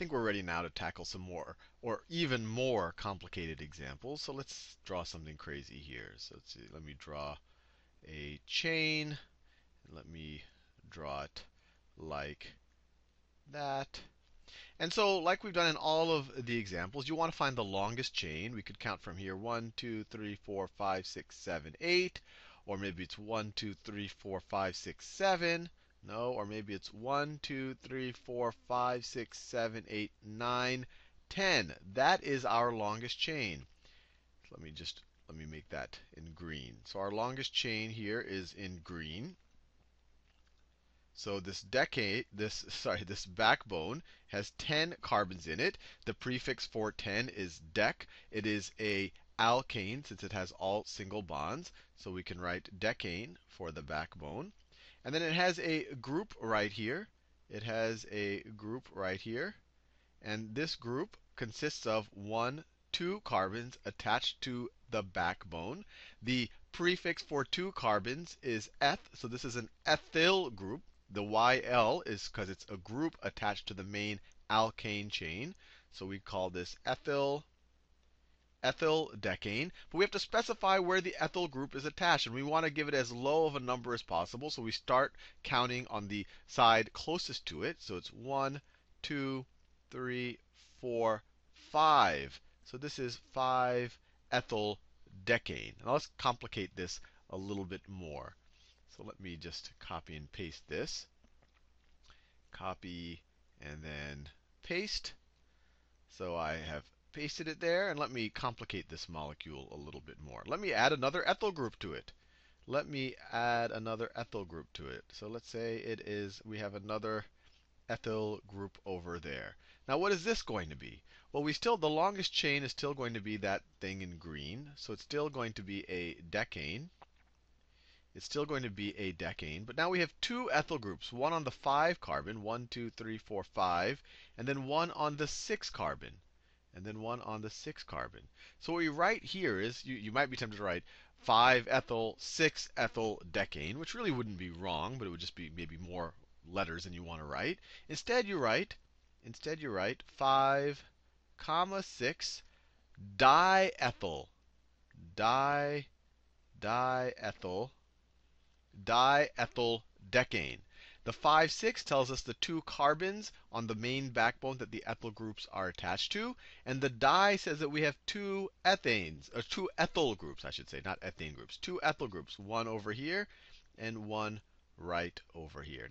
think we're ready now to tackle some more or even more complicated examples. So let's draw something crazy here. So let's see, let me draw a chain. Let me draw it like that. And so, like we've done in all of the examples, you want to find the longest chain. We could count from here 1, 2, 3, 4, 5, 6, 7, 8. Or maybe it's 1, 2, 3, 4, 5, 6, 7. No, or maybe it's 1, 2, 3, 4, 5, 6, 7, 8, 9, 10. That is our longest chain. Let me just let me make that in green. So our longest chain here is in green. So this decade, this sorry, this backbone has 10 carbons in it. The prefix for 10 is dec. It is a alkane since it has all single bonds. So we can write decane for the backbone. And then it has a group right here. It has a group right here. And this group consists of one, two carbons attached to the backbone. The prefix for two carbons is eth, so this is an ethyl group. The YL is because it's a group attached to the main alkane chain. So we call this ethyl ethyl decane. But we have to specify where the ethyl group is attached. And we want to give it as low of a number as possible. So we start counting on the side closest to it. So it's 1, 2, 3, 4, 5. So this is 5 ethyl decane. Now let's complicate this a little bit more. So let me just copy and paste this. Copy and then paste. So I have pasted it there. And let me complicate this molecule a little bit more. Let me add another ethyl group to it. Let me add another ethyl group to it. So let's say it is, we have another ethyl group over there. Now what is this going to be? Well, we still, the longest chain is still going to be that thing in green. So it's still going to be a decane. It's still going to be a decane. But now we have two ethyl groups, one on the 5 carbon, 1, 2, 3, 4, 5, and then one on the 6 carbon, and then one on the 6 carbon. So what we write here is, you, you might be tempted to write 5 ethyl, 6 ethyl decane, which really wouldn't be wrong, but it would just be maybe more letters than you want to write. Instead, you write, instead you write 5, comma 6 diethyl, di, diethyl diethyl decane. The 5, 6 tells us the two carbons on the main backbone that the ethyl groups are attached to. And the di says that we have two ethanes, or two ethyl groups, I should say, not ethane groups. Two ethyl groups, one over here and one right over here.